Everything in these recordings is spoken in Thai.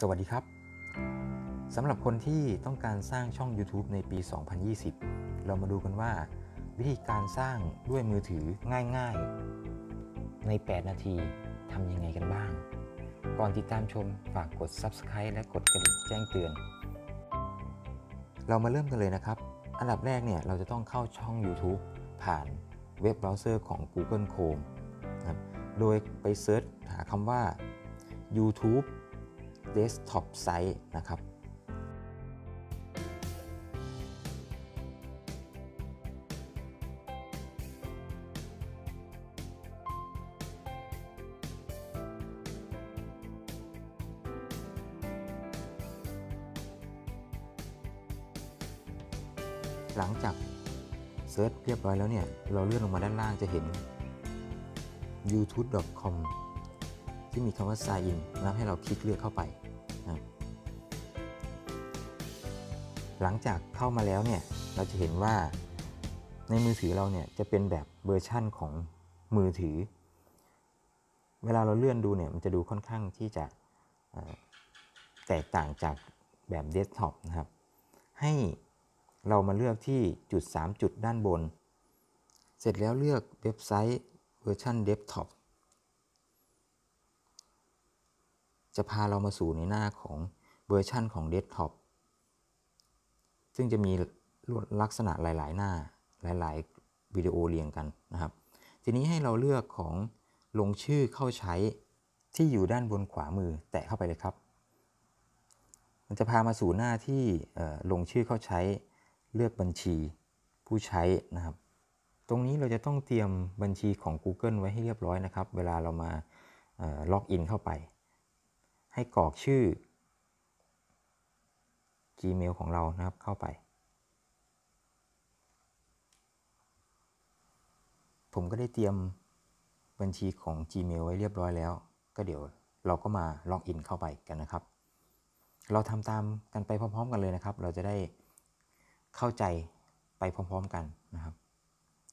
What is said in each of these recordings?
สวัสดีครับ สำหรับคนที่ต้องการสร้างช่อง YouTube ในปี 2020 เรามาดูกันว่า วิธีการสร้างด้วยมือถือง่าย ๆ ใน 8 นาทีทำยังไงกันบ้าง ก่อนติดตามชมฝากกด Subscribe และกดกระดิ่งแจ้งเตือน เรามาเริ่มกันเลยนะครับ อันดับแรกเนี่ยเราจะต้องเข้าช่อง YouTube ผ่านเว็บเบราว์เซอร์ของ Google Chrome นะครับโดยไปเซิร์ชหาคำว่า YouTube Desktop Site นะครับหลังจากsearch เรียบร้อยแล้วเนี่ย เราเลื่อนลงมาด้านล่างจะเห็น youtube.com ที่มีคำว่า sign in นะให้เราคลิกเลือกเข้าไป หลังจากเข้ามาแล้วเนี่ยเราจะเห็นว่าในมือถือเราเนี่ยจะเป็นแบบเวอร์ชั่นของมือถือ เวลาเราเลื่อนดูเนี่ยมันจะดูค่อนข้างที่จะแตกต่างจากแบบเดสก์ท็อปนะครับ ให้เรามาเลือกที่จุด 3 จุดด้านบน เสร็จแล้วเลือกเว็บไซต์เวอร์ชันเดสก์ท็อป จะพาเรามาสู่ในหน้าของเวอร์ชันของเดสก์ท็อปซึ่งจะมีลักษณะหลาย ๆ หน้าหลาย ๆ วิดีโอเรียงกันนะครับ ทีนี้ให้เราเลือกของลงชื่อเข้าใช้ที่อยู่ด้านบนขวามือแตะเข้าไปเลยครับ มันจะพามาสู่หน้าที่ลงชื่อเข้าใช้เลือกบัญชีผู้ใช้นะครับ ตรงนี้เราจะต้องเตรียมบัญชีของ Google ไว้ให้เรียบร้อยนะครับ เวลาเรามาล็อกอินเข้าไป ให้กรอกชื่อ Gmail ของเรานะครับเข้าไป ผมก็ได้เตรียมบัญชีของ Gmail ไว้เรียบร้อยแล้ว ก็เดี๋ยวเราก็มาล็อกอินเข้าไปกันนะครับ เราทำตามกันไปพร้อมๆ กันเลยนะครับ เราจะได้เข้าใจไปพร้อมๆกันนะครับ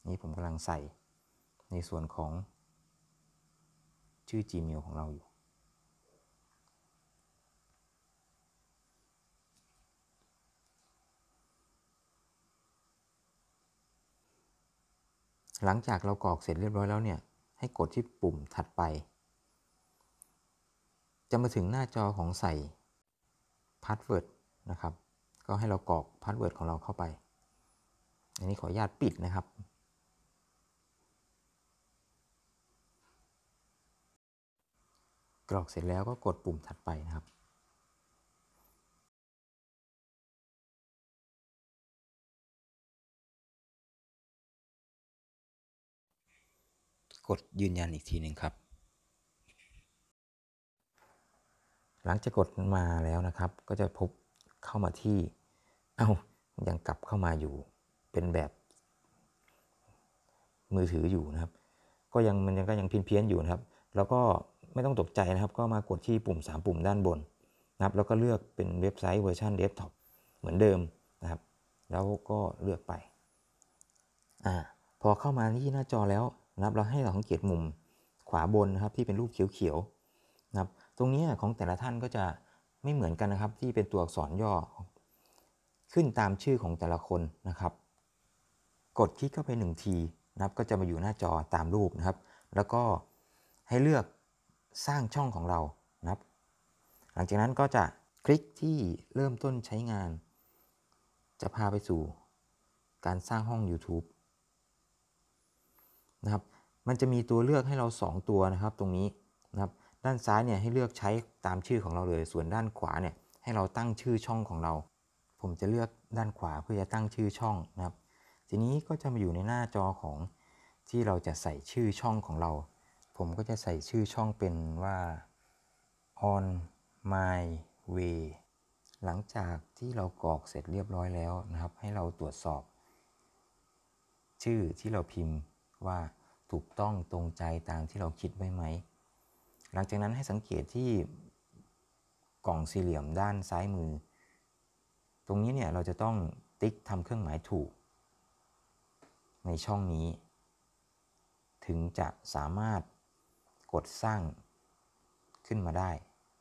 นี่ผมกำลังใส่ในส่วนของชื่อ Gmail ของเราอยู่ หลังจากเรากรอกเสร็จเรียบร้อยแล้วเนี่ย ให้กดที่ปุ่มถัดไป จะมาถึงหน้าจอของใส่ password นะครับ ก็ให้เรากรอก password ของเราเข้าไป อันนี้ขออนุญาตปิดนะครับ กรอกเสร็จแล้วก็กดปุ่มถัดไปนะครับ กดยืนยันอีกทีหนึ่งครับ หลังจากกดมาแล้วนะครับ ก็จะพบเข้ามาที่ อ้าวยังกลับเข้ามาอยู่ เป็นแบบ มือถืออยู่นะครับ ก็ยังมันยังก็ยังเพี้ยนๆอยู่นะครับ แล้วก็ไม่ต้องตกใจนะครับ ก็มากดที่ปุ่ม 3 ปุ่มด้านบนนะครับ แล้วก็เลือกเป็นเว็บไซต์เวอร์ชันเดสก์ท็อปเหมือนเดิมนะครับ แล้วก็เลือกไป อ่า พอเข้ามาที่หน้าจอแล้ว นะครับเราให้เราสังเกตมุมขวาบนนะครับที่เป็นรูปเขียวๆนะครับตรงนี้ของแต่ละท่านก็จะไม่เหมือนกันนะครับที่เป็นตัวอักษรย่อ ขึ้นตามชื่อของแต่ละคนนะครับ กดคลิกเข้าไป1ทีนะครับก็จะมาอยู่หน้าจอตามรูปนะครับ แล้วก็ให้เลือกสร้างช่องของเรานะครับ หลังจากนั้นก็จะคลิกที่เริ่มต้นใช้งาน จะพาไปสู่การสร้างห้อง YouTube นะครับ มันจะมีตัวเลือกให้เรา 2 ตัวนะครับตรงนี้นะครับ ด้านซ้ายเนี่ยให้เลือกใช้ตามชื่อของเราเลย ส่วนด้านขวาเนี่ยให้เราตั้งชื่อช่องของเรา ผมจะเลือกด้านขวาเพื่อจะตั้งชื่อช่องนะครับ ทีนี้ก็จะมาอยู่ในหน้าจอของที่เราจะใส่ชื่อช่องของเรา ผมก็จะใส่ชื่อช่องเป็นว่า on my way หลังจากที่เรากรอกเสร็จเรียบร้อยแล้วนะครับ ให้เราตรวจสอบ ชื่อที่เราพิมพ์ ว่าถูกต้องตรงใจตามที่เราคิดไว้ไหม หลังจากนั้นให้สังเกตที่กล่องสี่เหลี่ยมด้านซ้ายมือ ตรงนี้เนี่ยเราจะต้องติ๊กทำเครื่องหมายถูก ในช่องนี้ ถึงจะสามารถกดสร้างขึ้นมาได้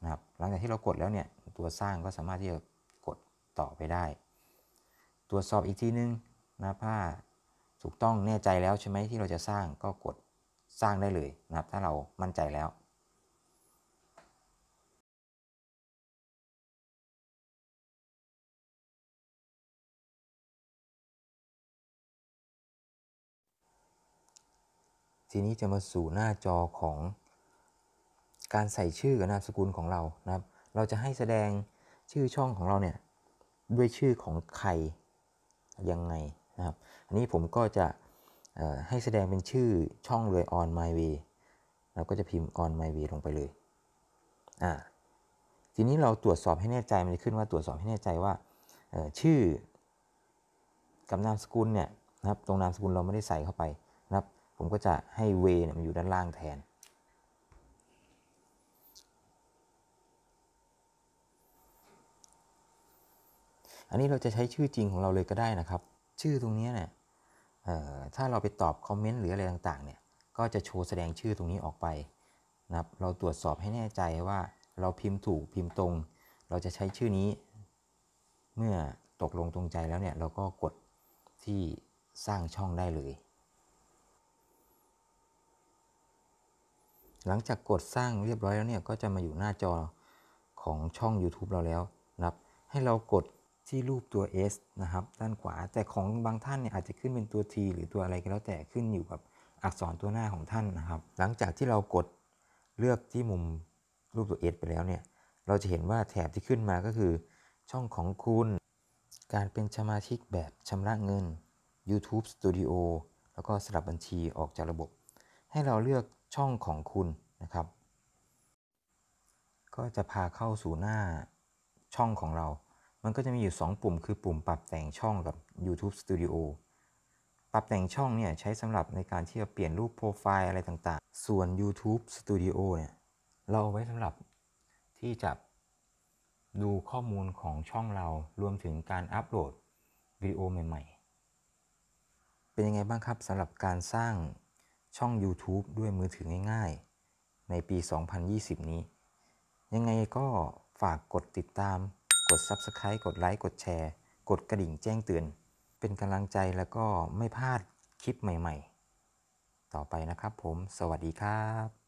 นะครับ หลังจากที่เรากดแล้วเนี่ยตัวสร้างก็สามารถที่จะกดต่อไปได้ ตรวจสอบอีกทีนึงนะครับถ้า ถูกต้องแน่ใจแล้วใช่ไหมที่เราจะสร้างก็กดสร้างได้เลยนะครับ ถ้าเรามั่นใจแล้วทีนี้จะมาสู่หน้าจอของการใส่ชื่อกับนามสกุลของเรานะครับ เราจะให้แสดงชื่อช่องของเราเนี่ยด้วยชื่อของใครยังไง นะครับ อันนี้ผมก็จะให้แสดงเป็นชื่อช่องเลย on my way เราก็จะพิมพ์ on my way ลงไปเลยอ่าทีนี้เราตรวจสอบให้แน่ใจมันจะขึ้นว่าตรวจสอบให้แน่ใจว่าชื่อกับนามสกุลเนี่ยนะครับตรงนามสกุลเราไม่ได้ใส่เข้าไปนะครับ ผมก็จะให้ way เนี่ยมันอยู่ด้านล่างแทน อันนี้เราจะใช้ชื่อจริงของเราเลยก็ได้นะครับ ชื่อตรงนี้เนี่ยถ้าเราไปตอบคอมเมนต์หรืออะไรต่างๆเนี่ยก็จะโชว์แสดงชื่อตรงนี้ออกไปนะครับเราตรวจสอบให้แน่ใจว่าเราพิมพ์ถูกพิมพ์ตรง เราจะใช้ชื่อนี้ เมื่อตกลงตรงใจแล้วเนี่ยเราก็กดที่สร้างช่องได้เลย หลังจากกดสร้างเรียบร้อยแล้วเนี่ยก็จะมาอยู่หน้าจอของช่อง YouTube เราแล้วนะครับให้เรากด ที่รูปตัว S นะครับด้านขวา แต่ของบางท่านเนี่ยอาจจะขึ้นเป็นตัว T หรือตัวอะไรก็แล้วแต่ขึ้นอยู่กับอักษรตัวหน้าของท่านนะครับ หลังจากที่เรากดเลือกที่มุมรูปตัว S ไปแล้วเนี่ยเราจะเห็นว่าแถบที่ขึ้นมาก็คือ ช่องของคุณ การเป็นสมาชิกแบบชำระเงิน YouTube Studio แล้วก็สลับบัญชีออกจากระบบ ให้เราเลือกช่องของคุณนะครับ ก็จะพาเข้าสู่หน้าช่องของเรา มันก็จะมีอยู่ 2 ปุ่ม คือปุ่มปรับแต่งช่องกับ YouTube Studio ปรับแต่งช่องเนี่ยใช้สำหรับในการที่จะเปลี่ยนรูปโปรไฟล์อะไรต่างๆ ส่วน YouTube Studio เนี่ยเราเอาไว้สำหรับที่จะดูข้อมูลของช่องเรารวมถึงการอัปโหลดวิดีโอใหม่ ๆ เป็นยังไงบ้างครับสำหรับการสร้างช่อง YouTube ด้วยมือถือง่าย ๆ ในปี 2020 นี้ ยังไงก็ฝากกดติดตาม ด Subscribe กดไลค์กดแชร์ กดกระดิ่งแจ้งเตือน เป็นกำลังใจแล้วก็ไม่พลาดคลิปใหม่ ๆ ต่อไปนะครับผม สวัสดีครับ